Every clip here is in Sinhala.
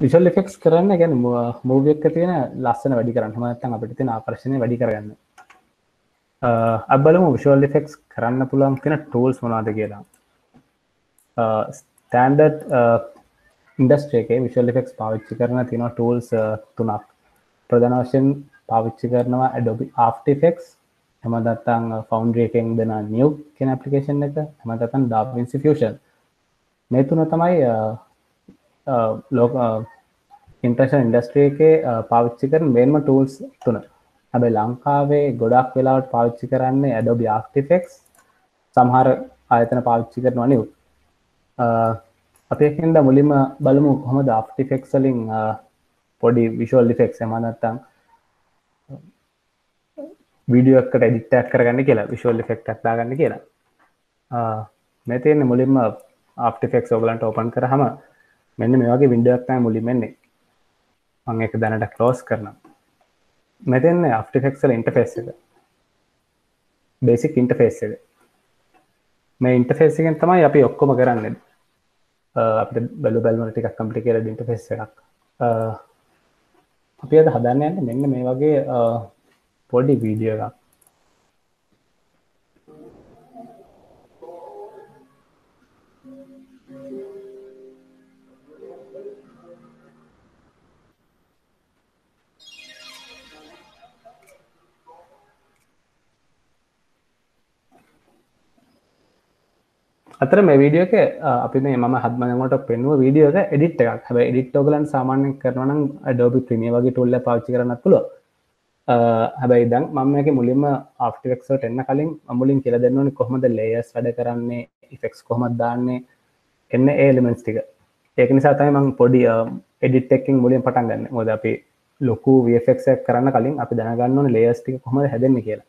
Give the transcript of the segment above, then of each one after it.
විශල් ෆෙක්ස් කරන්න ගැන මූවියක්ක තියෙන ලස්සන වැඩි කරන්න. මත්තන් අපිට තින ආකර්ශණය වැඩි කරගන්න. අබලම විශල් ෆෙක්ස් කරන්න පුළුවන් තින ටූල්ස් මොනාද කියලා. ස්ටන්ඩඩ් ඉන්ඩස්ට්‍රේකේ විශල් ෆෙක්ස් පාවිච්චි කරන තින ටූල්ස් තුනක්. ප්‍රධන වශයෙන් පාවිච්චි කරනවා ඇඩොබි ආෆ්ටිෆෙක්ස් හම දත්තං ෆෞන්ඩ්‍රේකෙන් දෙන නියව් කෙන පපිකේෂන් එක හමතතන් ඩාපින්සි ෆෂන් මේ තුන තමයි ලෝක ඉන්ට්‍රෂන් ඉන්ඩස්ට්‍රිය එකේ පාවිච්චි කරන මේන්ම ටූල්ස් තුන. හැබැයි ලංකාවේ ගොඩක් වෙලාවට පාවිච්චි කරන්නේ ඇඩෝබි ආක්ටිෆෙක්ස් සමහර ආයතන පාවිච්චි කරනවා නිව් අපේහින්ද මුලින්ම බලමු කොහොමද ආෆ්ටිෆෙක්සලින් පොඩි විශුවල් ලිෆෙක්ස් එමනත්තං වීඩියෝක්කට එඩිටක් කරගන්න කියලා විශුවල් ෆෙක්් දාගන්න කියලා. මෙතියන්න මුලින්ම ආෆ්ටිෆෙක්ස් ඔගලන්ට ඕපන් කරහම මෙන්න මේ වගේ විඩක්නෑ මුලින්ෙන්නේ මං එක දැනට කලෝස් කරන මෙතන්න අප්ටිෆෙක්සල ඉන්ටෆේස් එක. බේසික් ඉන්ටෆේස් එක. මේ ඉන්ටෆේසිකෙන් තමයි අපි ඔක්කොම කරන්න. අප බලු බැල්මට ටිකක් කම්පිකේර ඉන්ටෆෙස් එකක්. අපි අද හදන්නන්න මෙන්න මේ වගේ පොඩි වීඩියෝ එකක්. අතර මේ වීඩියෝ එක අපි මේ ම හත්මනකට පෙන්ව වීඩියෝක එඩිට් එකක්. හැබ එඩිට් ඔගලන් සාමාන්‍ය කරනන ඩෝබි ප්‍රමිය වගේ ටුල්ල පාචි කරන්න පුළුව හැබැයි දන් මම එක මුලින්ම ආෆ්ටික්සට එන්න කලින් අමුලින් කියල දෙන්නවන කොහමද ලේයස් වැඩ කරන්නේ ඉෆෙක්ස් කොහමත් දාන්නේ එන්න ඒලිමෙන්ස් ටික. ඒක නිසා තයි මං පොඩි එඩිට එකින් මුලින් පටන් ගන්න. මොද අපි ලොකු වෆෙක් කරන්න කලින් අපි දැනගන්නවන ලේස්ටික කොහමද හැදන්න කියලා.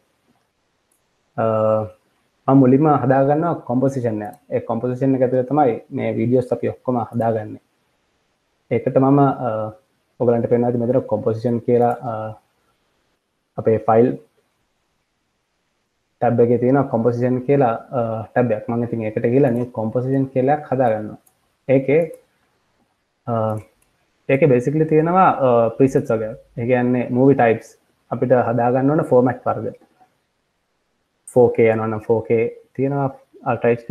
මුලින්ම හදාගන්න කොම්පොසිෂන්ය ඒ කොම්පොසිෂන් එක ඇතුළ තමයි මේ වීඩියෝස් අපි ඔක්කොම හදාගන්න. ඒකට මම ඔගලන්ට පෙන්වාති මෙතර කොම්පොසිෂන් කියලා අපේ ෆයිල් ටැබ් එක තියෙන කොම්පොසිෂන් කියලා ටැබයක් මඟ තින් එකට කියලන කොම්පොසිෂන් කියලයක් හදාගන්න ඒකේ ඒක බෙසිකලි තියෙනවා ප්‍රීසට් සග එකන්නේ මූවි ටයිප්ස් අපිට හදාගන්න ඕන ෆෝමැට් වර්ග. 4K යනවන 4K තියෙනවා. අල්ටයිස්P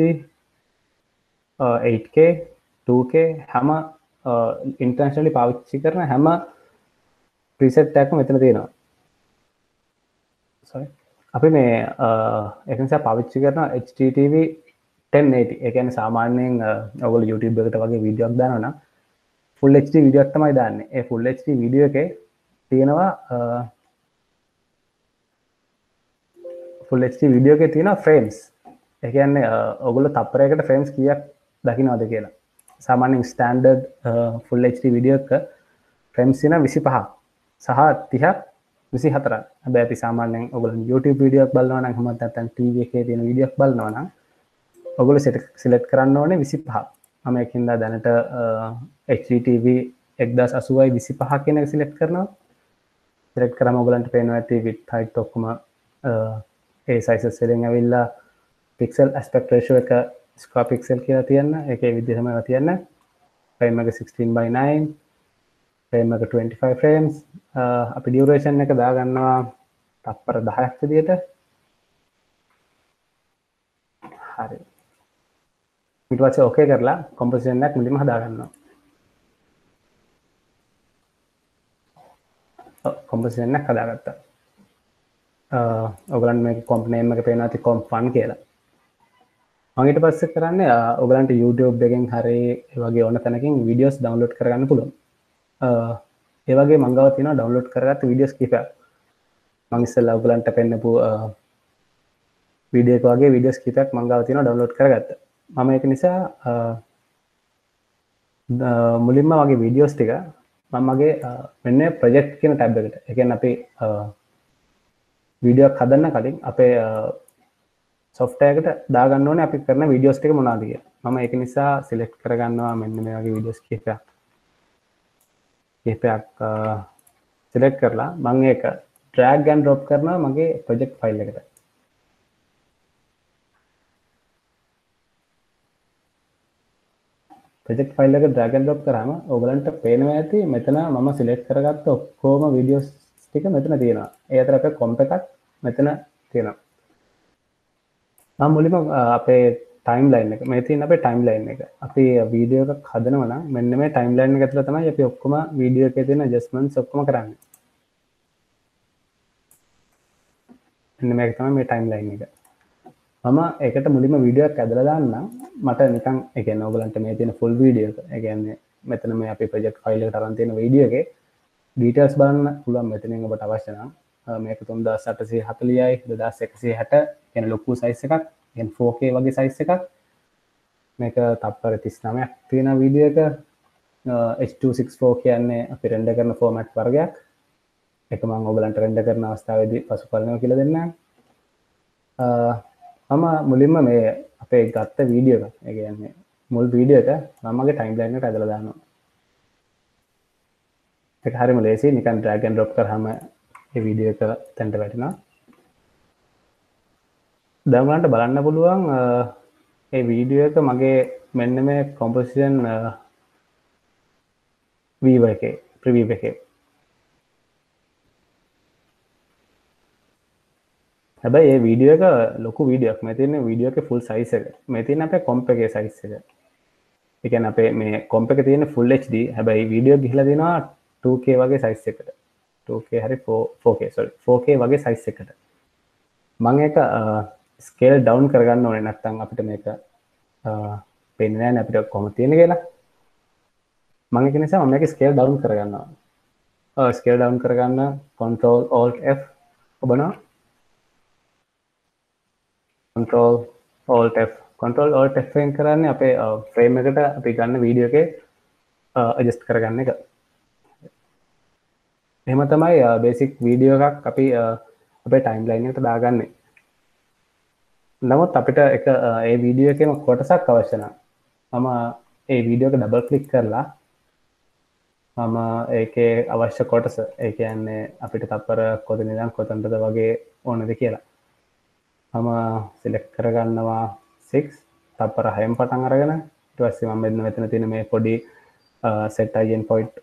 8K 2K හැම uh, ඉන්ටර්නශලි පාවිච්චි කරන හැම ප්‍රිසෙට් ඇක්ම මෙතන තියෙනවා. අපි මේ uh, එකනිසා පාවිච්චි කරන HTTV 1080 එකන සාමාන්‍යයෙන් uh, ඔගල YouTube එකට වගේ විඩියක් දානන ෆුල් HD විඩියක්තමයි දන්න. ඒ ෆුල් HD විඩිය එක තියෙනවා ෆුල් විඩියෝ එක තියෙන ෆ්‍රේම්ස් එකන්නේ ඔගුල තපරයකට ෆ්‍රේම්ස් කියක් දකිනවාද කියලා. සාමාන්‍යින් ස්ටන්ඩඩ් ෆුල් විඩියෝක ෆ්‍රෙම්සින විසි පහ සහ තිහක් විසි හතර බැ අපි සාමාන්‍යෙන් ඔගල YouTube විඩියක් බලවන හමත් ඇතන් ටව එක තියෙන විඩියක් බලන්නවන ඔගුල සිට සිලෙට් කරන්න ඕනේ විසි පහ මම එකින්ද දැනට HTV එක්දස් අසුවයි විසි පහ කෙනෙක් සිලෙක්් කරනවා. සිලෙක්් කරම ඔගලන්ට පේනවා ඇති විත් හයිට් ඔක්කම ඒ සයිස සෙලෙන් ඇවිල්ලා පික්සල් ඇස්පෙක්ටේෂ එක ස්කාපික්සල් කියලා තියන්න. එක විදිහම තියන්න. පයිමක 16 බයි9 පේමක 25 ෆ්‍රේම්ස් අපි ඩියවරේෂන් එක දාගන්නවා තත්පර දහයක් විදියට. හරි. ඉට වච ඕකේ කරලා කොම්පසිෂන්නක් මුලිම හදාගන්නවා. කොම්පසිෂන්නක් හදාගත්තා. ඔගලන් මේ කොම්පනේම එක පේන ඇති කොම්ෆන් කියලා. මගේට පස්ස කරන්න ඔගලන්ට YouTube එකෙන් හරි වගේ ඕන තැනකින් විඩියෝස් ඩවන්ලෝඩ් කරගන්න පුළුවන්. ඒවගේ මංගව තින ඩවන්ලෝඩ් කරගත් විඩියස් කිප මංස්සල් ඔගලන්ට පෙන්න්නපු විඩියක් වගේ විඩියස් කිපක් මංගව තින ඩවන්ලෝඩ් කරගත්ත. මම එක නිසා මුලින්ම වගේ වීඩියෝස් ටික මමගේ මෙන්න ප්‍රජෙක්් කියන ටැබ්බකට එකන් අපි වීඩියක් හදන්න කලින් අපේ සොෆ්ටයකට දාගන්න ඕන අපි කරන විඩියෝස් ටික මොනාදිය මම එක නිසා සිලෙක්් කරගන්නවා මෙන්න මේ වගේ විඩියෝස් කිපයක්. කිපයක් සිලෙක්් කරලා මං ඒක ට්‍රෑක් ගන් රෝප් කරන මගේ ප්‍රජෙක්් ෆයිල් එකට. ප්‍රජෙක්් ෆයිල් එක ඩ්‍රගන් ඩොප් කරම ඔගලන්ට පේනවා ඇති මෙතන මම සිලෙක්් කරගත්ත ඔක්කෝම විඩියෝස් ටික මෙතන තියෙනවා. ඒතර අප කොම්ප එකක් මෙතන තියෙනවා. මුලිම අපේ ටයිම් ලයින් එක මේ තින් අපේ ටයිම් ලයින් එක. අපි වීඩියෝ එක හදනවන මෙන්න මේ ටයිම් ලයින් ඇතුල තමයි අපි ඔක්කොම වීඩියෝ එක තියෙන ජස්මන් ඔක්කොම කරන්න. එන්න මේ තම මේ ටයිම් ලයින් එක. මම ඒකට මුලිම වීඩියක් ඇදලදාන්න මට නිකන් එක නොගලන්ට මේ තියෙන ෆුල් වීඩියෝ එකන්නේ මෙතන මේ අපි ප්‍රජෙක්් ෆයිල් තරන් තියෙන වීඩියගේ ඩීටස් බලන්න පුළුවන් මෙතනින් ඔබට අවශ්‍යනම් මේක තුන්ද සටසේ හතලියයි දදස් එකසේ හැට ගැන ලොකු සයිස එකක් ගෙන් ෆෝකේ වගේ සයිස් එකක්. මේක තප්පර තිස් නමයක් තියෙන වීඩිය එක. H264 කියන්නේ අපි රෙන්ඩ කරන ෆෝමට් වර්ගයක්. එක මං ඔබලන්ට රෙන්ඩ කරන අවස්ථාවද පසු පලනව කියල දෙන්න මම මුලින්ම මේ අපේ ගත්ත වීඩියෝ එක කියන්නේ මුල් වීඩියක මමගේ ටයිම්ලයින්න ඇදල දානවා. එක හරිම ලේසි නිකන් ඩ්‍රෑගන් රොප් කරහම වීඩියෝ එක තැන්ට වැටිනා දමලන්ට බලන්න පුළුවන් ඒ වීඩියෝ එක මගේ මෙන්න මේ කොම්පසිෂන් වීව එක ප්‍රවීව එක. හැබැයි ඒ වීඩියෝ එක ලොකු වීඩියක් මෙතින වීඩියෝ එක ෆුල් සයිස එක. මෙතින් අප කොම්ප එක සයිස් එක. එකන අපේ මේ කොම්ප එක තියෙන ෆුල් HD හැබැයි වීඩියෝ ගිහිල දෙෙනවා 2K වගේ සයිස් එකට 2K හරි 4K සොරි 4K වගේ සයිස් එකට. මං එක ස්කේල් ඩවන්් කරගන්න ඕනේ නැත්තං අපිට මේක පෙන්නෑ අපිට කොම තියෙන කියලා. මංක නිසා මම එක ස්කේල් ඩවන්් කරගන්නවා. ස්කේල් ඩවන්් කරගන්න කොන්ටෝල් ඕල් F ඔබනවා. කොන්ටෝල් ඕල් කොන්ටෝල් ඕල් ෙන් කරන්න අපේ ෆ්‍රේම් එකට අපි ගන්න වීඩියෝ එක අජස්ට කරගන්න එක. එහම තමයි uh, බේසික් වීඩියෝ එකක් අපි uh, අපේ ටයිම් ලයින් එකට දාගන්නේ. නමුත් අපිට එක uh, ඒ වීඩියෝ එකම කොටසක් අවශ්‍යන මම ඒ වීඩියෝක ඩබල් කලික් කරලා මම ඒක අවශ්‍ය කොටස ඒ කියන්නේ අපිට තපර කොද නිදම් කොතන්ටද වගේ ඕනද කියලා. මම සිලෙක් කරගන්නවා සික් තපර හයම් පටන් අරගෙන ටවස්සේ ම මෙන්න වෙතන තින මේ පොඩි සෙට් අයිෙන් පොයිට්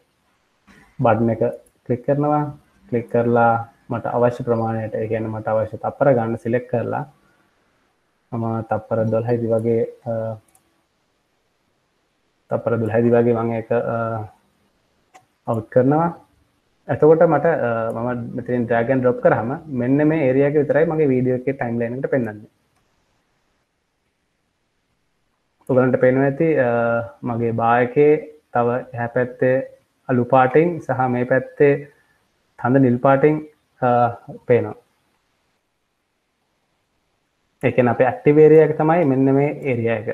බඩ්න එක කලික් කරනවා. කලික් කරලා මට අවශ්‍ය ප්‍රමාණයට ඒ ගැන මට අවශ්‍ය තපර ගන්න සිලෙක් කරලා මම තප්පර දොල් හැදි වගේ තපර දුල් හැදි වගේ මං එක අවුත් කරනවා. ඇතකොට මට මම මෙතින් ඩ්‍රගන් ඩොප් කරහම මෙන්න මේ ඒරියක විතරයි මගේ වීඩියෝ එක ටයිම් ලයිනට පෙන්න්නේ ඔගලන්ට පෙනව ඇති මගේ බායකේ තව හැ පැත්තේ අලු පාටිං සහ මේ පැත්තේ තඳ නිල් පාටිං පේනවා. එකන අප ඇක්ටිවේරියක තමයි මෙන්න මේ ඒරිය එක.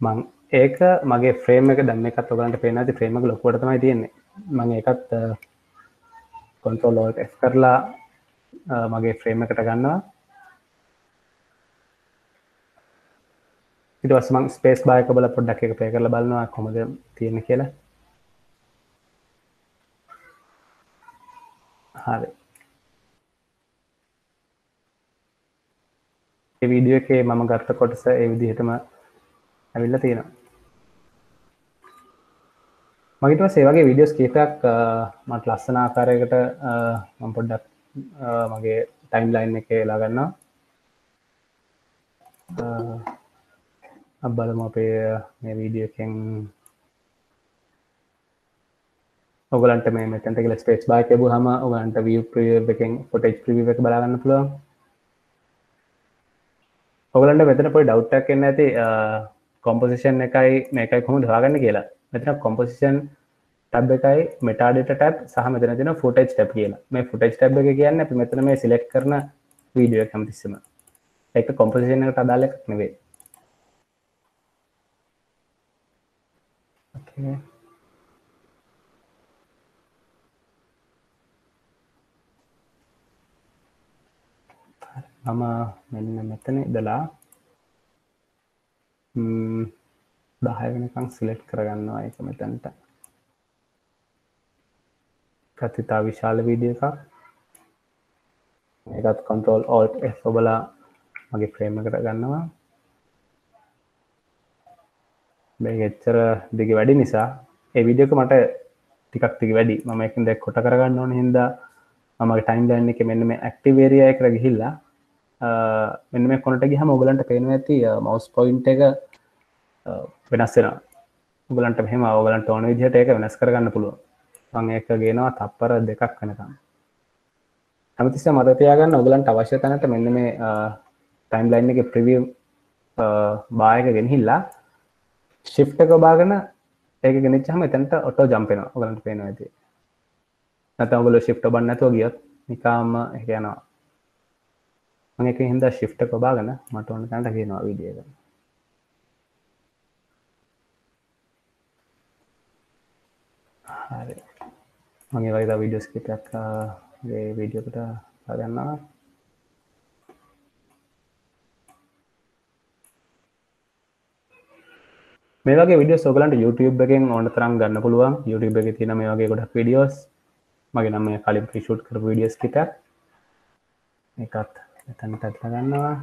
මං ඒක මගේ ෆ්‍රේම එක දන්න එකත් ඔගලන්ට පේනති ෆ්‍රේමක ලොකොට තමයි තියෙන්නේ. මං එකත් කොන්ටෝලෝට කරලා මගේ ෆ්‍රේම එකට ගන්නවා. ඉටවස් මං ස්පේස් බායක බල පොඩ්ඩක් එක පේ කරල බලන්නවා කොමද තියෙන කියලා. හරි වීඩියෝ එකේ මම ගත්ත කොටස ඒ විදිහටම ඇවිල්ල තියෙනවා. මගේට සේවගේ විඩියෝස් කීපයක් මට ලස්සන ආකාරයකට මම් පොඩ්ඩක් මගේ ටයිම් ලයින් එක ලාගන්නවා අබලම අපේ මේ වීඩියෝකෙන් ඔගලන්ට මේ මෙතැන්ට ස්පේස් බාක බු හම ඔගන්ට විය ප්‍රිය එකෙන් ෆොටේජ් ප්‍රිව එක බලාගන්න පුළුවන්. ඔගලන්ට මෙතන පොයි ඩව්ටක් එන්න ඇති කොම්පොසිෂන් එකයි මේකයි කොම හගන්න කියලා. මෙතන කොම්පොසිෂන් ටබ් එකයි මෙටාඩට ටැබ් සහ මෙතන තින ෆොටේජ් ටැබ් කියලා. මේ ෆොටේජ් ටැබ් එක කියන්න අපි මෙතන මේ සිලෙක්් කරන වීඩියෝ කැමතිස්සම එක කොම්පොසිෂන් එකට අදාල එකක් නෙවේ Okay. මම මෙන්න මෙතන ඉදලා දහය වෙනකං සිලෙට් කරගන්නවා එක මෙතැන්ට. කතිතා විශාල වීඩිය එකක්. ඒකත් කොන්ටෝල් ඕල්ට් ඔබලා මගේ ෆ්‍රේම කර ගන්නවා. මේ එච්චර දිග වැඩි නිසා ඒ විඩියක මට ටිකක් තික වැඩි. මම එකින් දෙක් කොට කරගන්න ඕන හින්දා මමගේ ටයිම් දන්න එක මෙන්න මේ ඇක්ටිවේරිය කර ගිහිල්ලා මෙන්න මේ කොනට ගිහම ඔගලන්ට පේන ඇති මවස් පොයින්් එක වෙනස්සෙන උගලන්ට මෙහම ඔගලන්ට ඕන විදිහට එක වෙනස් කරගන්න පුළුව මං එක ගේනවා තප්පර දෙකක් කනකම් ඇමතිස්ස මතතියාගන්න ඔගලන්ට අවශ්‍ය තැනට මෙන්න මේ ටයිම් ලයින් එක ප්‍රවිය බායක ගෙනහිල්ලා ශිප්ටක බාගන ඒක ගෙනනිච්චහම එතැන්ට ඔටෝ ජම්පෙන ඔගලන්ට පේන ඇති. නැත ඔගල ශිප්ට බන්නතුව ගියොත් නිකාම එකයනවා මක හින්ද ශිප්ට කොබාගන මට ඕන තැන්ට කියනවා විදිියක හරි. මගේ වයිද විඩියස් කිටක් වීඩියෝකට ගන්නවා මේගේ විඩිය සෝගලන්ට YouTube එකෙන් ඕන තරම් ගන්න පුළුවන්. YouTube එක තින මේ වගේ ගොඩක් විඩියෝස් මගේ නම කලින් පිෂුට් කර විඩියස් කිට එකත් එතැනට ඇත්ල ගන්නවා.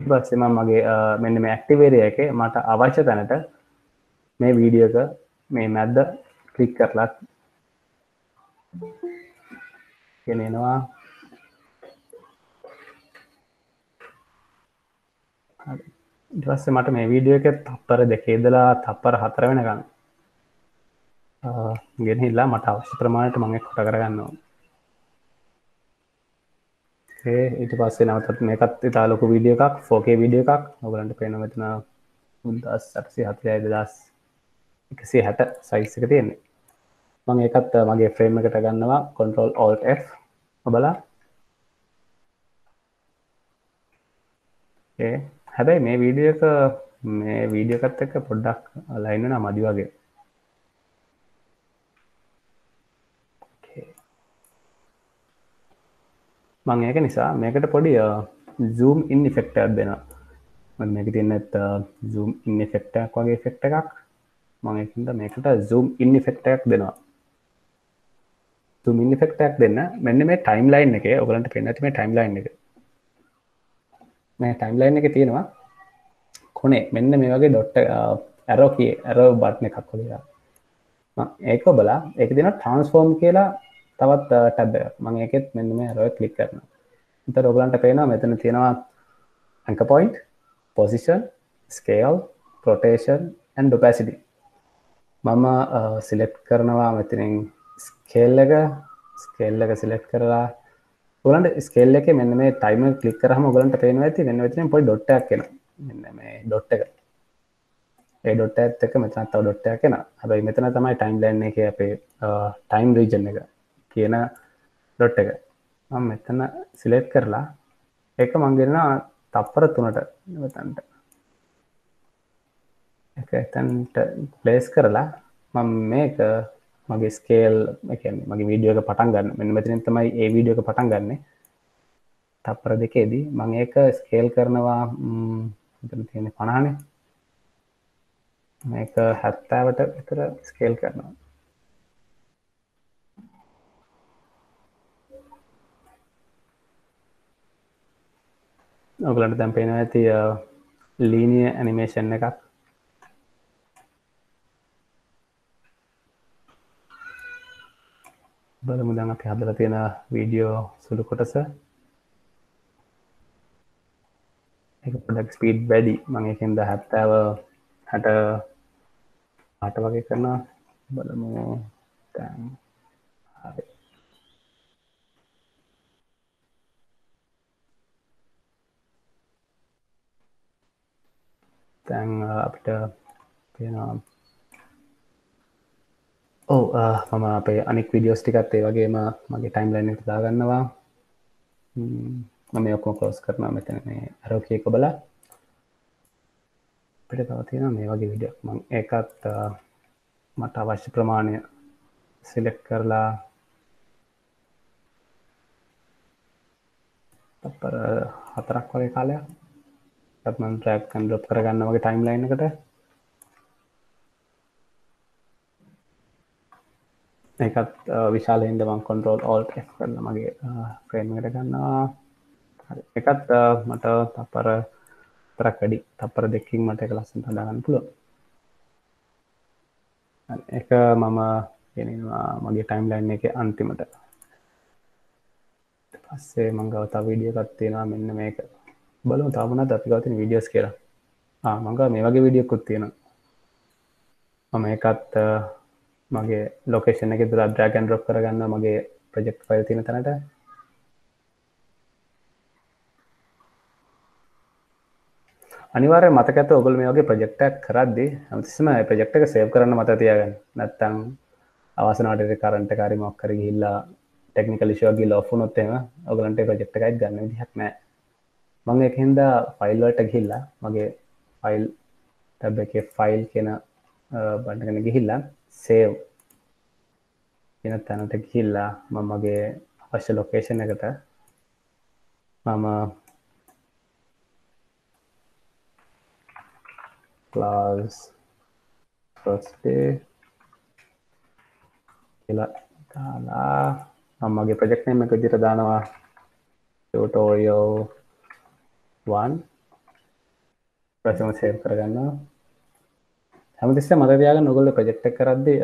බස්සම මගේ මෙන්න මේ ඇක්ටිවේරිය එක මට අවශ්‍ය තැනට මේ වීඩියෝක මේ මැද්ද කලික් කරලත් ගෙනෙනවා. ඉටවස්සේ මට මේ වීඩියෝ එක තප්පර දෙකේදලා තප්පර හතර වෙනගන්න ගෙනහිල්ලා මට අවශ්‍ය ප්‍රමාණයට මඟ කොට කරගන්නවා. ඊට පස්සේ නවතත් මේකත් ඉතා ලොකු විඩිය එකක් ෆෝකේ විඩිය එකක්. ඔගලන්ට පේන මෙතන උදස් සටසේ හතය දස් එකසේ හැට සයිස් එක තියෙන්නේ. මං ඒකත් මගේ ෆ්‍රේම් එකට ගන්නවා. කොන්ට්‍රෝල් ඕල්ට F ඔබලා. ඒ හැබැයි මේ වීඩියක මේ වීඩියකත් එක්ක පොඩ්ඩක් ලයින්න මදි වගේ. මං ඒක නිසා මේකට පොඩි zoom ඉන් ෆෙක්ටර් දෙෙන මේක තියන්නත් zoom ඉන්න ෆෙක්ටක් වගේ ෆෙක්ට එකක්. මං එකින්ද මේකට zoom ඉන්න ෆෙක්ටක් දෙනවා. zoom ඉන්න ෆෙක්ටක් දෙන්න. මෙන්න මේ ටයිම් ලයින් එක ඔගලන්ට පෙන්න්නති මේ ටයිම් ලයින් එක. මේ ටයිම් ලයින් එක තියෙනවා කොනේ. මෙන්න මේ වගේ ඩොට්ට ඇරෝ කිය ඇරෝ බට්න එකක් කොලලා ඒක බලා එක තින ට්‍රන්ස්ෆෝර්ම් කියලා තවත් ටැබ මං එකෙත් මෙන්න මේ රොය කලික් කරන ඉත රොගලන්ට පේනවා මෙතන තියෙනවා ඇක point position scale rotation and opacity මම සිලෙක්් කරනවා මෙතිනින් ස්කේල් එක. ස්කේල් එක සිලෙක්් කරලා ගලන්ට ස්කේල් එක මෙන්න මේ ටයිම කලික් කරහම ගලන්ට පේන ඇති වෙන වෙතින පොයි ඩොට්ටක් කියෙන මෙන්න මේ ඩොට් එක. ඒ ඩොට් ඇත් එක මෙතනත්තාව ඩොට්ටයක් කියෙන හැබයි මෙතන තමයි ටයිම් ලන්න එක අපේ ටයිම් රීජන් එක. කියන ඩොට් එක. මම මෙතන සිලෙට් කරලා එක මංගෙන තප්පර තුනට තන්ට එක එතැන්ට ප්ලේස් කරලා මම මේක මගේ ස්කේල් මගේ වීඩියෝක පටන් ගන්න. මෙ මෙතින තමයි ඒ වීඩියෝක පටන් ගන්න. තප්පර දෙකේදී මං ඒක ස්කේල් කරනවා තියෙන පනානේ මේක හැත්තාවට විතර ස්කේල් කරනවා. ඔගලට දැම් පෙන ඇති ලීනිය ඇනිමේෂන් එකක්. බලමු දඟ අපි හදල තියෙන වීඩියෝ සුළු කොටස. එක පොඩක් ස්පීඩ් වැඩි. මඟකින්ද හැත්තාව හැට ආට වගේ කරනවා. බලමු තැන් තැන් අපිට තියෙනවා ඕ මම අපේ අනික් විඩියෝස් ටිකත් ඒ වගේම මගේ ටයිම් ලයින් එක දාගන්නවා. මම ඔක්කොම කලෝස් කරන මෙතන මේ අරෝකයක බලා පිට තව තියෙන මේ වගේ විඩියක් මං ඒකත් මට අවශ්‍ය ප්‍රමාණය සිලෙක්් කරලා තපර හතරක් වගේ කාලයක්. මන් ට්‍රක් කන්ඩලප් කරගන්න වගේ ටයිම් ලයින් එකට එකත් විශාලෙන්ද මං කොන්ටරෝල් ඕල් කරන්න මගේ ෆ්‍රේම්මට ගන්නවා. එකත් මට තපර තරක් වැඩි. තපර දෙකින් මට එක ලස්සට හදාගන්න පුළුව එක මම ගෙනවා මගේ ටයිම් ලයින් එක අන්තිමට. පස්සේ මංගව තා වීඩිය කත්තියෙනවා මෙන්න මේක. බලු තාමනත් අපිගතින විඩියස් කියලා. මංග මේ වගේ විඩියකුත් තියෙන මම එකත් මගේ ලොකේෂන එක තුර ඩ්‍රෑගන් රොප් කරගන්න මගේ ප්‍රජෙක්් ෆයිල් තින තැනට. අනිවාර මතකත ඔගොල් මේ වගේ ප්‍රජෙක්්ටක් කරද්දි හමතිස්ම ප්‍රජෙක්්ක සේව් කරන්න මත තියගන්න. නැත්තං අවසනාට කරන්ට කාරි මොක්කර ගිල්ලා ටෙක්නිකල් ශෝගේ ලොෆුනොත්තේම ඔගලන්ට ප්‍රජෙක්්ට එකයි ගන්න දිහක් නෑ මං එක හින්ද ෆයිල්වලට ගිහිල්ලා මගේ ෆයිල් ටැබ එක ෆයිල් කියෙන බඩගෙන ගිහිල්ලා සේව් එන තැනට ගිහිල්ලා මමගේ අවශ්‍ය ලොකේෂන් එකට මම class first day කියලා දාලා මමගේ ප්‍රජෙක්් නම එක විදිහට දානවා. tutorial 1 ප්‍රසම සේව් කරගන්නවා. හැමතිස්ස මත තියාගන්න ඔගොල්ල ප්‍රජෙක්් කරද්දි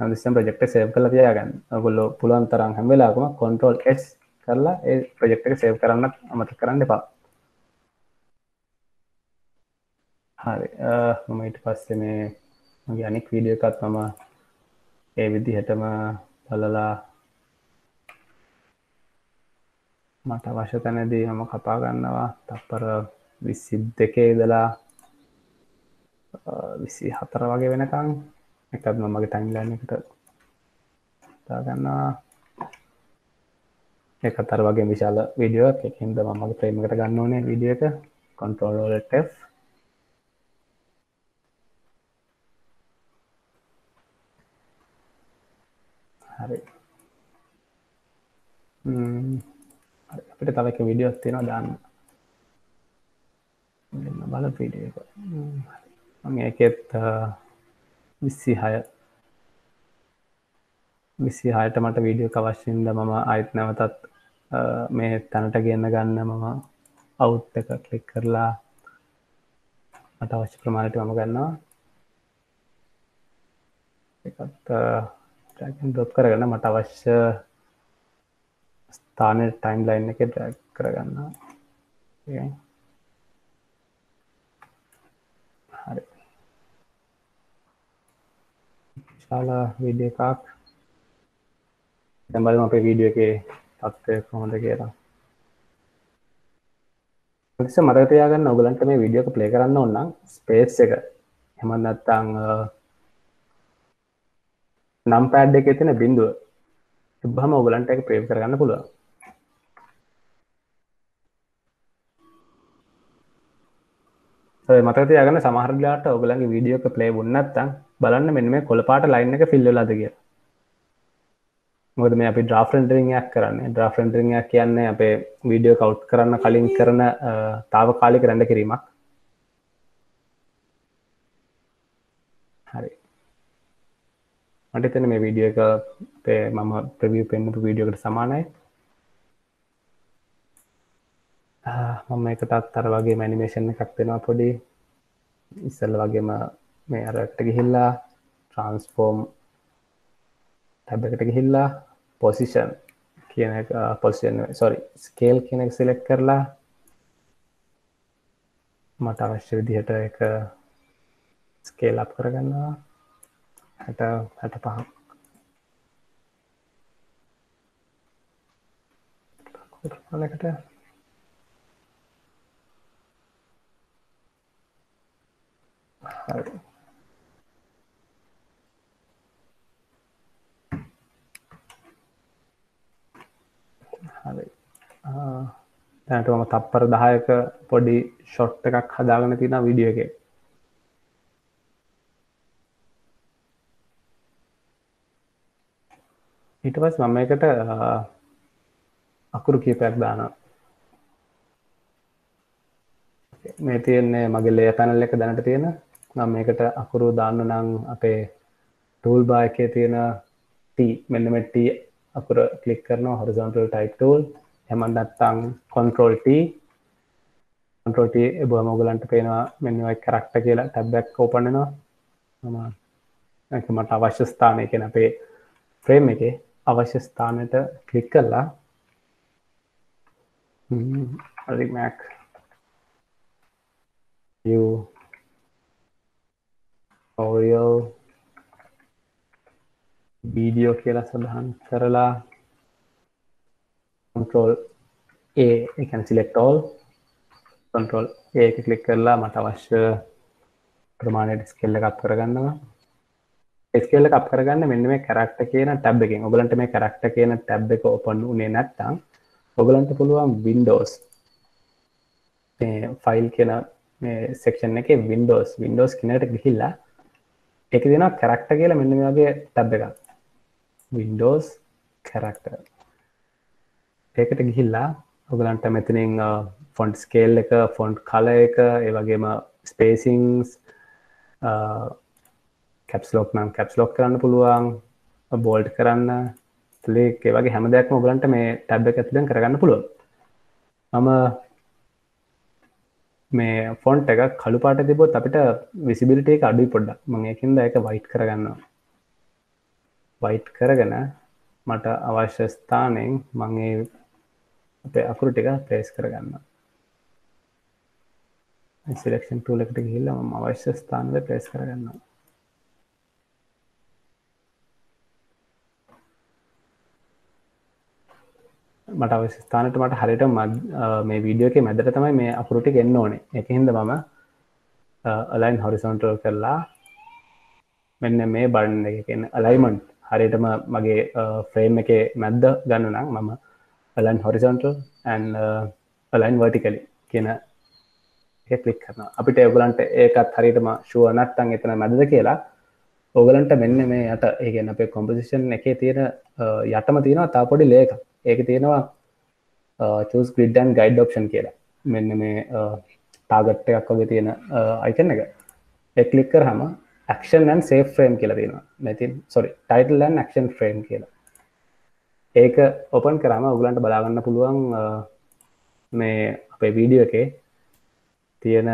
හැමතිස්සම් ප්‍රජෙක්් සේව් කල තියාගන්න. ඔගොල්ලො පුළුවන් තරම් හැමවෙලාකම කොන්ට්‍රෝල් S කරලා ඒ ප්‍රජෙක්් එක සේව් කරන්න අමත කරන්න එපා. හරි. මම ඊට පස්සේ මේ මගේ අනික් වීඩියෝ එකත් මම ඒ විදිහටම බලලා මට අවශ්‍ය තැනදී මම කපා ගන්නවා. තප්පර විස්සි දෙකේ ඉදලා විසි හතර වගේ වෙනකං එකත් මගේ ටයිම්ලන්න එකට තාගන්නවා එකතර වගේ විශාල විඩියෝ එකහින්ද මමගේ ප්‍රේමකට ගන්න ඕනේ විඩිය එක. කොන්ට්‍රෝලට හරි. අපිට තව එක විඩියෝස් තියෙනවා දාන්න. බල පිඩිය එක. ඒකෙත් විස්සි හය විසි හයට මට වීඩියෝ අවශ්‍යන්ද මම අයිත් නැවතත් මේ තැනට ගන්න ගන්න මම අවුත් එක කලික් කරලා මට අවශ්‍ය ප්‍රමාණයට මම ගන්නවා. එකත් ටැකන් ඩොප් කරගන්න මට අවශ්‍ය ස්ථානය ටයිම් ලයින් එක ඩ්‍රැක් කරගන්න හරි. ශාලා විඩිය එකක්. දැම්බලම අපේ වීඩියෝ එක තත්වය කොහොඳ කියලා. ස මරතයාගන්න ඔගලන්ට මේ විඩියෝක ප්ලේ කරන්න ඔන්නම් ස්පේස් එක. හෙමන්නත්තං නම් පෑඩ් එක තින බින්දුව එබහම ඔගලන්ට එක ප්‍රේව් කරගන්න පුළුව මතත යගන සමහරලාට ඔගලන්ගේ වීඩියෝක ප්ලේ වන්නත්තන් බලන්න මෙන්න මේ කොළපාට ලයින් එක ෆිල්ලලාද කිය මොද මේ අපි ඩ්‍රාෆරෙන්ටරිංයක් කරන්න. ඩ්‍රාෆරෙන්ටරිංයක් කියන්නේ අපේ වීඩියෝ කවු් කරන්න කලින් කරන තාව කාලි කරන්න කිරීමක්. හරි. මට එතන මේ වීඩියෝ එක මම ප්‍රවිය පෙන්න්නපු වීඩියෝකට සමානයි. මම එක තත්තර වගේ මැනිමේෂන් එකක් වෙනවා පොඩි. ඉස්සල්ල වගේම මේ අරට ගිහිල්ලා ට්‍රන්ස්ෆෝර්ම් ටැබකට ගිහිල්ලා පොසිෂන් කියන පොසිෂන් සොරි ස්කේල් කියනෙක් සිලෙක් කරලා මට අවශ්‍ය විදිහට එක ස්කේල් අප් කරගන්නවා. හැට හැට පහක් පලකට හරි හරි තැනටම තප්පර දහයක පොඩි ෂොට් එකක් හදාගෙන තින විඩිය එක. ඊට පස් මම එකට අකුරු කීපයක් දානවා. මේ තියෙන්නේ මගේ ලේ පැනල් එක දැනට තියෙන. නම් මේකට අකුරු දාන්න නං අපේ ටූල් බා එකේ තියෙන ට මෙන්නමට අකුර කලික් කරන හොරිසන්ටල් ටයිප් ටූල් හැමන්නත්තං කොන්ට්‍රෝල්ට කොන්ට්‍රෝට එබ මොගලන්ට පේනවා මෙන්නවයි කරක්ට කියලා ටැබ්බැක් ඕපන්නවා මම මට අවශ්‍ය ස්ථානය කෙන අපේ ෆ්‍රේම් එක අවශ්‍ය ස්ථානයට කලික් කරලා මැක් ඔරියල් වීඩියෝ කියලා සඳහන් කරලා control A එකන සිලෙක්ටෝල් control ඒක කලික් කරලා මට අවශ්‍ය ප්‍රමාණයට ස්කෙල්ල එකක් කරගන්නවා. ස්කෙල්ල කප් කරගන්න මෙන්න මේ කරක්ට කියන ටැබ් එකෙන්. ඔගලන්ට මේ කරක්ට කියන ටැබ් එක ඔපන් උනේ නැත්තම් ඔගලන්ට පුළුවන් වින්ඩෝස් ෆයිල් කියන සෙක්ෂන් එක වින්ඩෝස් වින්ඩෝස් කියනට ගිහිල්ලා එක දෙෙන කරක්ට කියලා මෙන්න වගේ ටැබ් එකක්. වින්ඩෝස් කරක්ට ඒකට ගිහිල්ලා ඔගලන්ට මෙතනින් ෆොන්ට් ස්කේල් එක ෆොන්ට් කල එක ඒවගේම ස්පේසිංස් කැප්ස්ලෝක් නම් කැප්ස්ලෝක් කරන්න පුළුවන් බෝල්ට් කරන්න. තුළේ වගේ හැම දෙයක්ම ඔගලන්ට මේ ටැබ් එක ඇතුලෙන් කරගන්න පුළුවන්. මම මේ ෆොන්ට් එක කළු පාට තිබොත් අපිට විසිබිලිට එක අඩුයි පොඩ්ඩක්. මංකින්ද එක වයිට් කරගන්න වයිට් කරගෙන මට අවශ්‍ය ස්ථානයෙන් මගේ අපේ අකුරු ටික ප්‍රේස් කරගන්න සිලක්ෂන් ටූලකට ගිහිල්ල ම අවශ්‍ය ස්ථානද ප්‍රේස් කරගන්න මට අවශ්‍ය ස්ථානට මට හරිට මද මේ වීඩියෝක මැදට තමයි මේ අකුරුටි එන්න ඕනේ. එක හිද මම අලයින් හොරිසොන්ටල් කරලා මෙන්න මේ බඩන්න එකන්න අලයිමන්ට් හරිටම මගේ ෆ්‍රේම් එක මැද්ද ගන්න නම් මම align horizontal and uh, align vertically කියන කලික් කරන අපිට ඔගලන්ට ඒකත් හරිටම ශුව නත්තන් එතන මැදද කියලා ඔගලන්ට මෙන්න මේ යට ඒගන්න අපේ කොම්පසිෂන් එක තියෙන uh, යටම තියෙනවා තා පොඩි ලේක ඒක තියෙනවා චස් ග්‍රිඩ්ඩන් ගයිඩ් ඔප්ෂන් කියලා. මෙන්න මේ uh, තාගට්ට එකක් වගේ තියෙන uh, අයිකන එක. එක්ලික්කර හම ක්ෂන් සේ ෆ්‍රේම් කියලා තියෙනවා. නැතින් සොරි ටයිටල්ලන් ක්ෂන් ෆ්‍රේම් කියලා. ඒක ඔපන් කරම ඔගලන්ට බලාගන්න පුළුවන් මේ අපේ වීඩියෝ එකේ තියෙන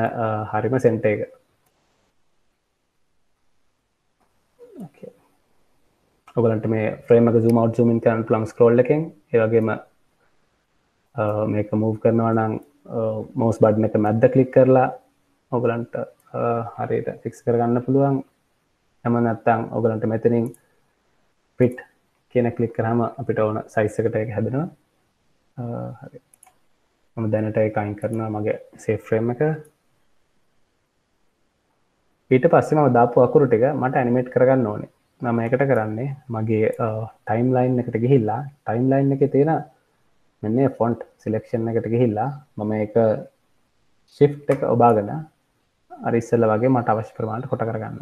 හරිම සෙන්ට එක. ඔගලන්ට මේ ෆ්‍රේමක සුම අවට් සුමින් කරන් ප්ලම් ස්කෝල්ල එකෙන්. ඒවගේම මේක මූව් කරනවා නම් මෝස් බඩ්න එක මැද්ද කලික් කරලා ඔගලන්ට හරියට ෆික්ස් කරගන්න පුළුවන්. ඇම නැත්තං ඔගලන්ට මෙතනින් පිට් කියන කලික් කරහම අපිට ඕන සයිස්සකට එක හැදෙනවා. හරි. මම දැනට එකයින් කරනවා මගේ සේෆ්‍රේම් එක. ඊට පස්සේ මම දාපු අකුරු ටික මට ඇනිමේට් කරගන්න ඕනේ. මම එකට කරන්නේ මගේ ටයිම් ලයින් එකට ගිහිල්ලා. ටයිම් ලයින් එක තියෙන මෙන්නේ ෆොන්ට් සිලෙක්ෂන් එකට ගිහිල්ලා මම එක ශිෆ් එක ඔබාගෙන අරිස්සල්ල වගේ මට අවශ්‍ය ප්‍රමාණට කොට කරගන්න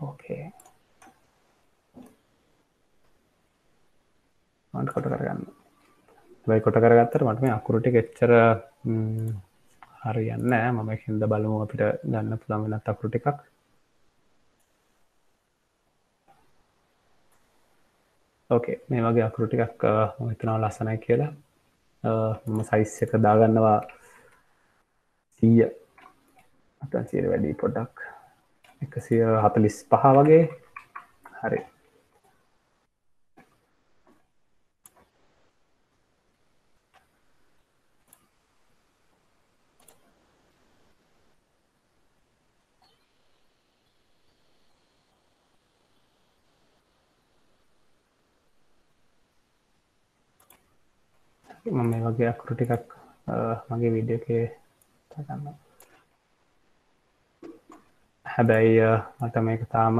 ඕකේ මට කොට කරගන්න. බයි කොට කරගත්තර මට මේ අකුරුටි එච්චර හරියන්න මම හින්ද බලමු අපිට ගන්න පුළන් වෙනත් අකුරු ටිකක්. ඕකේ මේ වගේ අකුරු ටිකක් හිතනාව ලස්සනයි කියලා. මම සයිස් එක දාගන්නවා. සීය අතන් සියට වැඩි පොඩ්ඩක් එකසිය හතලිස් පහ වගේ. හරි. මම මේ වගේ අකුරු ටිකක් මගේ විඩියෝ එකේ තගන්නවා හැබැයි මට මේක තාම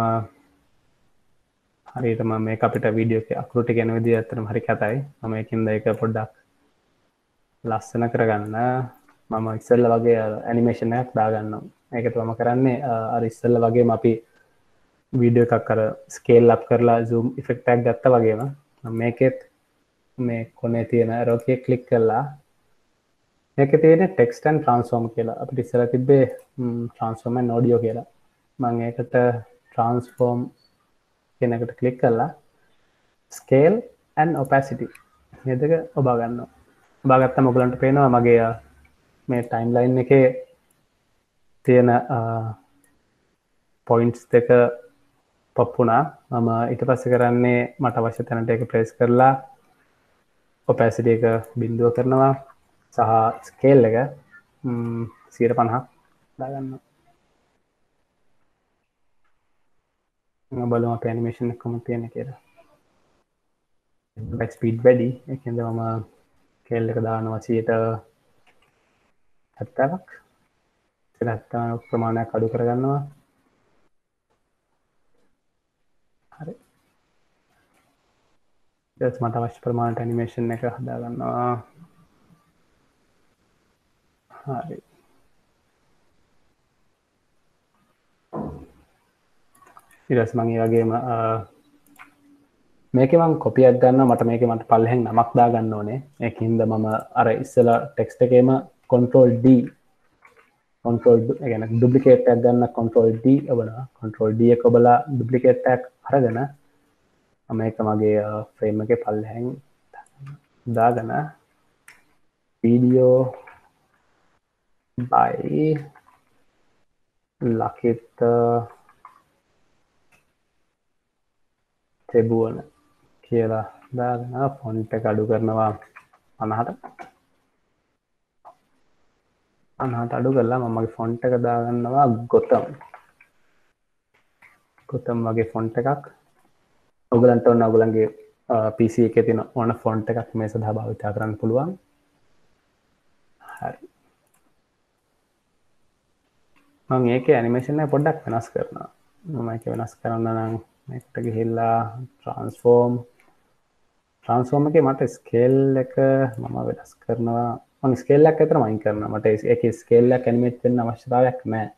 හරිතම මේ අපිට වීඩියෝ අකරුටි ගැන විදි ඇතරම හරි කතයි. මම එකින්ද එක පොඩ්ඩක් ලස්සන කරගන්න. මම ඉස්සල්ල වගේ ඇනිමේෂණයක් දාගන්න ඒකත් මම කරන්නේ. අර ඉස්සල්ල වගේ අපි වීඩියෝ එකක් කර ස්කේල් අප් කරලා සූම් ඉෆෙක්ටක් ගත්ත වගේම මේකෙත් මේ කොනේ තියෙන රෝකය කලික් කරලා ඒක තියෙන ටෙක්ස්ටන් ට්‍රන්ස්ෆෝර්ම් කියලා. අපිට ඉස්සර තිබේ ට්‍රන්ස්ෆෝර්ම නෝඩියෝ කියලා. මං ඒකට ට්‍රන්ස්ෆෝර්ම් කෙනකට කලික් කරලා ස්කේල් ඇන් ඔපසිටි මෙදක ඔබාගන්න බාගත්ත මොකලන්ට පේනවා මගේ මේ ටයිම් ලයින් එක තියෙන පොයින්ට්ස් දෙක පොප්පුනා මම ඉට පස්ස කරන්නේ මට අවශ්‍ය තැනට එක ප්‍රේස් කරලා ඔපැසිටිය එක බින්දුව කරනවා. සහ ස්කේල් එක සීර පණහක් දාගන්න බලම පැනිමේෂන් කොම තියෙන කියලා. ස්පීඩ් වැඩි. එකද මම කෙල් එක දානවා සියට හැත්තාවක්. හැත්තා ප්‍රමාණයක් අඩු කරගන්නවා. හරි. මට අවශ්‍ය ප්‍රමාණට ඇනිමේෂන් එක හදාගන්නවා. හරි. ඉරස් මගේ වගේම මේක මං කොපියක් ගන්න මට මේක මට පල්හෙන් නමක් දා ගන්න ඕනේ එකහින්ද මම අර ඉස්සල ටෙක්ස්ට එකේම කොන්ට්‍රෝල් D කොන්ට්‍රෝල් ගැන ඩුපලිකේටක් ගන්න කොන්ට්‍රෝල් D ඔබන කොන්ට්‍රෝල් D එක ඔබලා ඩුපලිකේට්ටක් අරගෙන මේක මගේ ෆ්‍රේම් එක පල්හැන් දාගන වීඩියෝ බයි ලකිත තෙබුවන කියලා දාගෙන ෆොන්ට අඩු කරනවා අනහට. අනහට අඩු කරලා මමගේ ෆොන්ට එක දාගන්නවා ගොතම්. ගොතම් වගේ ෆොන්ට එකක්. ඔගලන්ට ඔන්න ඔගලන්ගේ පිසි එක තින ඕන ෆොන්ට එකක් මේ සඳහා භාවිතා කරන්න පුළුවන්. හරි. මං ඒක ඇනිමේෂන පොඩ්ඩක් වෙනස් කරනවා. මම එක වෙනස් කරන්න නම් එක්ට ගිහිල්ලා ට්‍රන්ස්ෆෝර්ම් ට්‍රන්ස්ෆෝර්ම එක මට ස්කේල් එක මම වෙනස් කරනවා. මන ස්කේල්ලක් ඇතර මයින් කරන මට එක ස්කේල්ලක් ඇනිමේට් වෙන්න අවශ්‍යතාවයක් නෑ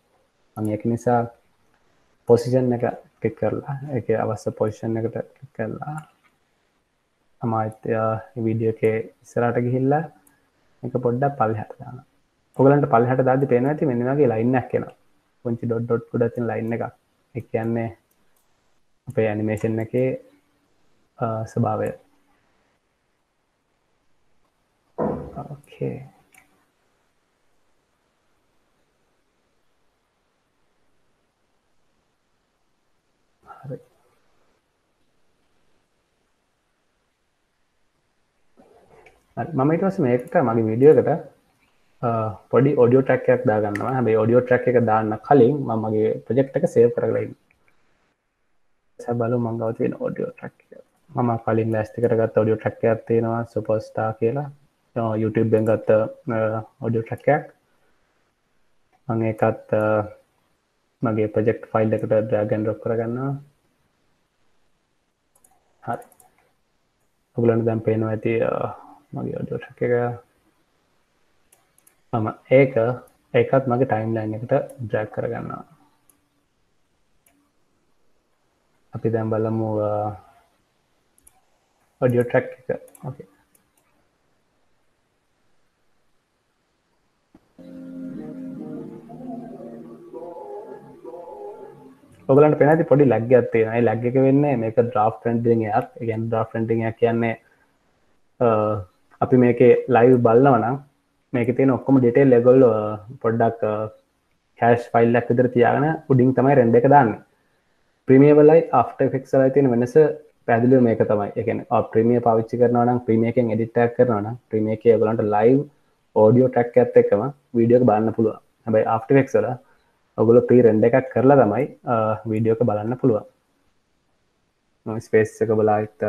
මම එක නිසා පොසිෂන් එක ක්ලික් කරලා එක අවස්ස පොසිෂන් එකට ක්ලික් කරලා අමාත්‍ය විඩියෝ එක ඉස්සරට ගිහිල්ලා එක පොඩ්ඩක් පල් හැටදාන ඔගලන්ට පල් හට දාද පේන ඇති මෙනිවාගේ ලයින්නක් කියෙන පුංචි ඩොඩ් ඩොට් කුඩතින් ලයින්න එක එක කියන්නේ අපේ ඇනිමේෂන් එකේ ස්වභාවය. ඕකේ හරි. මම ඉටවස මේකට මගේ විඩියෝකට පොඩි ඔඩියෝ ට්‍රක්යක් දාගන්නවා. හැබයි ඔඩියෝ ට්‍රක් එක දාන්න කලින් මගේ ප්‍රජෙක්් එක සේව් කරලයින්න සැබලු මංගව තියෙන ඔඩියෝ ට්‍රක් මම කලින් ලැස්ති කරගත් ඔඩියෝ ට්‍රක්යක් තියෙනවා සුපස්ටා කියලා. YouTube බෙන් ගත්ත ඔඩියෝ ට්‍රක්යක් මං ඒකත් මගේ ප්‍රජෙක්් ෆයිල් එකට ඩ්‍රෑගන් රොක් කරගන්නවා. හරි. ඔගලන්න දැම් පේනවා ඇති මගේ ඔඩියෝ ට්‍රක් එක. මම ඒක ඒකත් මගේ ටයිම් ලයින් එකට ඩ්‍රැක් කරගන්නවා. අපි දැම් බලමු ඔඩියෝ ට්‍රක් එක. ඕකේ ඔගලන්ට පෙනති පොඩි ලැග ඇත්තේ ලැග් එක වෙන්න මේක ද්‍රාෆ් ටන්ටිං එකක්. ගැන් ද්‍රාෆ් ටන්ටිං කියන්නේ අපි මේකේ ලයිව් බලන්නවනම් මේක තියෙන ඔක්කොම ඩෙටේ ලෙගොල් පොඩ්ඩක් කෑශ් ෆයිල්ලක් විතර තියාගෙන උඩින් තමයි රෙන්ඩ එක දාන්න. ප්‍රමියවලයි අප්ට ෆෙක්සල තියෙන වෙනස පැදිලි මේක තමයි. එකන ප්‍රමිය පවිච්චි කරනවනම් ප්‍රමියකෙන් එඩිටක් කරනවන ප්‍රමිය එක ගලන්ට ලයිව් ඕඩියෝ ටැක් ඇත්ත එකම වීඩියෝක බලන්න පුළුව හැබයි අප්ට ෆෙක්සල ඔගුල ප්‍රී රෙන්ඩ එකක් කරලා තමයි වීඩියෝක බලන්න පුළුවන්. ස්පේස් එක බලායිත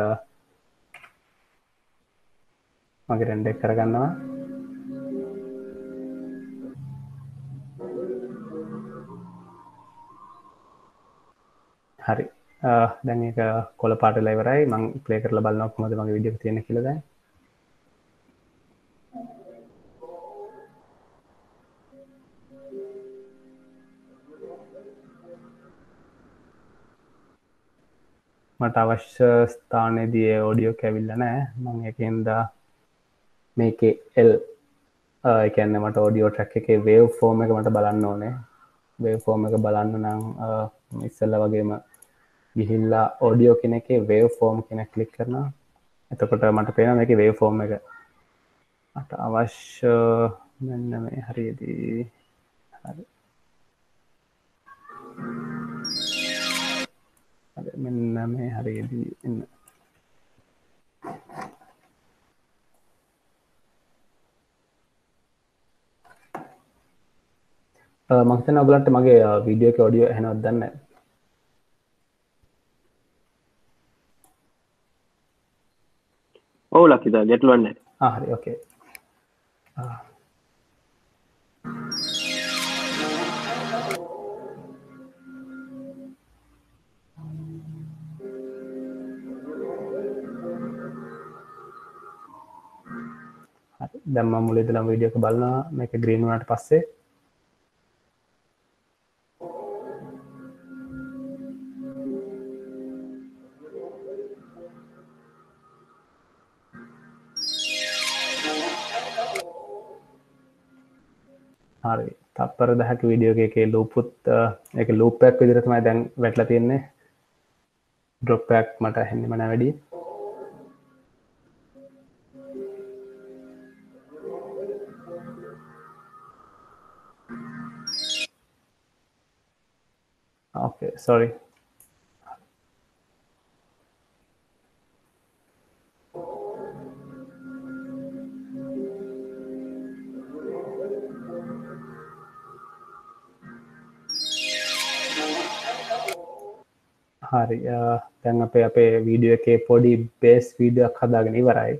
මගේ රෙන්ඩෙක් කරගන්නවා. හරි. දැන් එක කොල පාට ලයිවරයි මං පලේ කරල බලන්නක් මොද මගේ විඩිය තියෙන කියලද මට අවශ්‍ය ස්ථානයේදී ඕඩියෝ කැවිල්ල නෑ මං එකන්දා මේක එල් එකන්න මට ෝඩියෝ ට්‍රක් එක වේව් ෆෝර්ම එක මට බලන්න ඕනේ. වේ ෆෝර්ම එක බලන්න නම් ඉස්සල්ල වගේම ගිහිල්ලා ඔඩියෝ කෙනෙක වේව ෆෝම් කෙනෙක් කලික් කරන එතකොට මට පේන එක වේව ෆෝම් එක. අට අවශ්‍ය මෙන්න මේ හරිදී හරි. මෙන්න මේ හරිදී එන්න. මක්තන ඔබලන්ට මගේ වීඩියෝ එක ඔඩියෝ හැනවත් දන්න ඔවු ලකිතා ගැටලුවන්න හරි ඕකේ දැම්ම මුලදලම් වීඩියෝක බලන්න මේක ග්‍රීනුවනට පස්සේ තප්පර දහක විඩියෝ එක ලූපුත් එක ලූපයක් විදිරතමයි දැන් වැටල තියෙන්නේ. ඩොප්පයක් මට හැන්න මන වැඩි. Okay sorry. හරි. තැන් අපේ අපේ වීඩියෝ එකේ පොඩි බේස් වීඩියක් හදාගෙන ඉවරයි.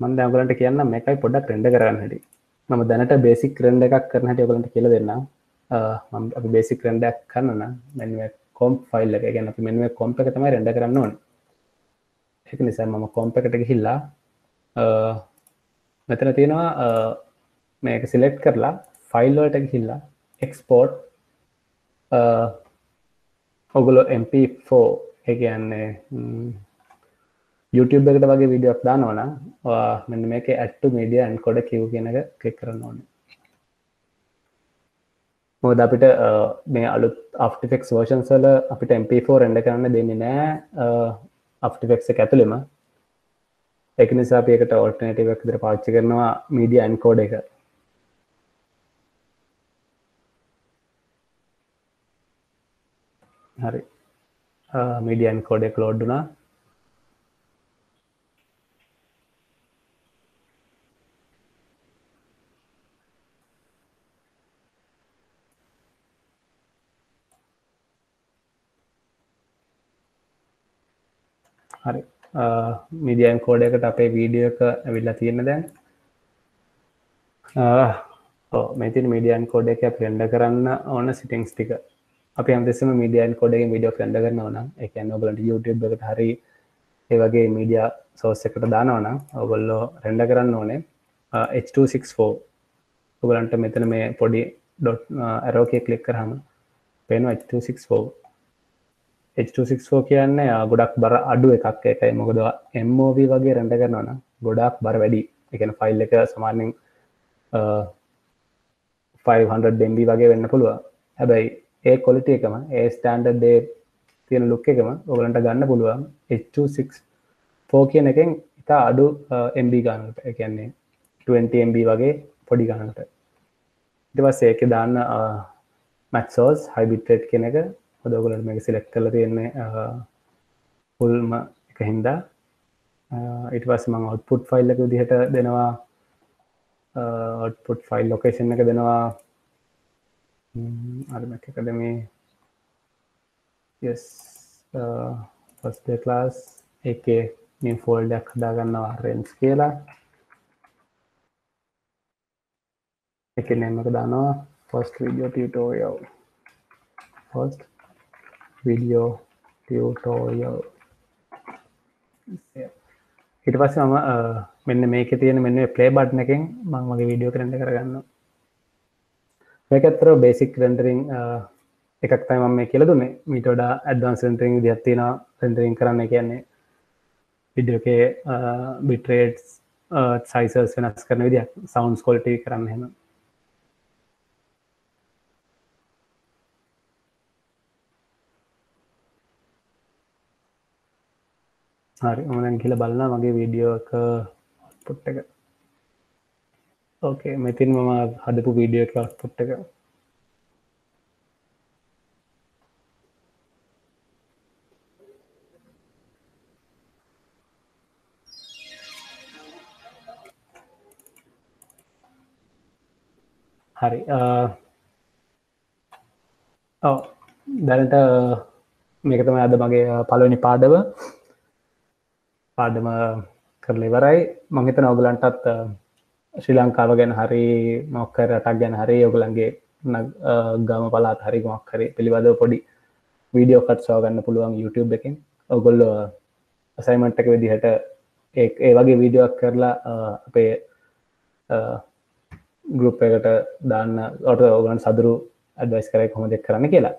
මන්ද ඇගලට කියන්න මේකයි පොඩක් රෙන්ඩ කරන්න හැටි. මම දැනට බේසික් රෙන්ඩ එකක් කරන හැට ඔගලට කියල දෙන්න අපි බේසික් රෙන්ඩක් කරන්න මෙ කොම් ෆයිල් එක ගැන මෙ කොම්ප එක තමයි රෙන්ඩ කරන්න ඕන. එක නිසා මම කොම්ප එකට ගිහිල්ලා මෙතන තියෙනවා මේක සිලෙක්් කරලා ෆයිල්ලට ගිහිල්ලා එක්ස්පෝර්ට් ඔගුලො MP4 එකන්නේ YouTube එකට වගේ විඩියක් දානවන මෙන්න මේක ඇට්ටු මීඩිය ඇන් කොඩ කිව් කියනක කලික් කරන්න ඕන. මොද අපිට මේ අලුත් අපිෆෙක් වර්ෂන්සල අපිට MP4 රෙන්ඩ කරන්න දෙන්නේ නෑ අපිෆෙක් එක ඇතුළෙම. එක නිසා අපකට ඔල්ටනටවක් දර පාච්චි කරනවා මීඩිය ඇන් කෝඩ එක. හරි. මීඩියන් කෝඩෙක් ලෝඩ්ඩුනා හරි. මිදියන් කෝඩයකට අපේ වීඩියෝක ඇවිල්ලා තියෙන දැන්. මෙතින් මීඩියන් කෝඩ එක ප්‍රෙන්ඩ කරන්න ඕන සිටිංස් ටික. අපි අන්දෙසම මීඩියන් කොඩගේ මීඩිය ්‍රෙන්ඩ කරනවන එක ඔබලට YouTube එකට හරි ඒවගේ මීඩිය සෝස් එකට දානවන ඔගොල්ලෝ රෙන්ඩ කරන්න ඕනේ. H264 ඔගලන්ට මෙතන මේ පොඩි ඩොට් ඇරෝකය කලික් කරහම පේන H264 H264 කියන්නේ ගොඩක් බර අඩු එකක්. එකයි මොකද MOV වගේ රැඩ කරනවන ගොඩක් බර වැඩි. එකන ෆයිල් එක සමාන්‍යෙන් 500 ඩෙම්බි වගේ වෙන්න පුළුව හැබැයි ඒ කොලිට එකම ඒ ස්ටන්ඩ දේ තියෙන ලුක් එකම ඔගලන්ට ගන්න පුළුවන් H26 ෆෝ කියන එකෙන් ඉතා අඩු uh, MB ගන්නට. එකන්නේ 20MB වගේ පොඩි ගන්නට. ඉටවස් ඒක දාන්න මැක්සෝස් හයිබිට්‍රේට් කෙන එක. හොදගලට මේක සිලෙක්් කල තියෙන්නේ uh, පුල්ම එක හින්දා. ඉට පස් මං ඔට්පුට් ෆයිල් එක විදිහට දෙනවා. ඔට්පුට් ෆයිල් ලොකේෂන් එක දෙනවා. අරමැක එකද මේ ෆස්ට uh, ක්ලාස් එක මේ ෆෝල්ඩක් හදාගන්නවා රෙන්ස් කියලා. එක නමක දානවා ෆස්ට විඩියෝ ටියටෝයෝ ෆස්ට විඩියෝ ටියටෝයෝ ඉට පස්ස මම uh, මෙන්න මේක තියෙන මෙන්න ප්ලේ බට්න එකෙන් මං මගේ වීඩියෝ කරට කරගන්න මේකත්තර බේසික් රෙන්ඩරිං එකක් තයි මම මේ කියල දුන්නේ. මිටඩ ඇඩ්වාන්ස් රෙන්ටරිං දත්තින රෙන්ඩරිං කරන්න කියන්නේ. විඩියෝකේ බිටරේට්ස් සයිසස් වෙනස් කරන විදියක් සවන්ස් කොල්ටි කරන්න හෙම හරි මනන් කියල බලන්න මගේ වීඩියෝ එක පුට් එක. ඕකේ මෙතින් මම හදපු වීඩියෝ ක්ලාස් පුට්ටක හරි ඔව දැනට මේකතම අද මගේ පලවෙනි පාඩව පාඩම. කරලෙවරයි මංහිත නවගලන්ටත් ශ්‍රී ලංකාව ගැන හරි මොක්කර රටක් ගැන හරි ඔගලන්ගේ ගම පලාත් හරි මොක් හරි පිළිබඳව පොඩි වීඩියෝ කට්සෝ ගන්න පුළුවන් YouTube එකින්. ඔගොල්ල අසයිමට් එක විදිහට ඒ වගේ වීඩියෝක් කරලා අපේ ගරුප් එකට දාන්න ඔට ඔගන් සදුරු අඩවයිස් කරයි කොම දෙක් කරන්න කියලා.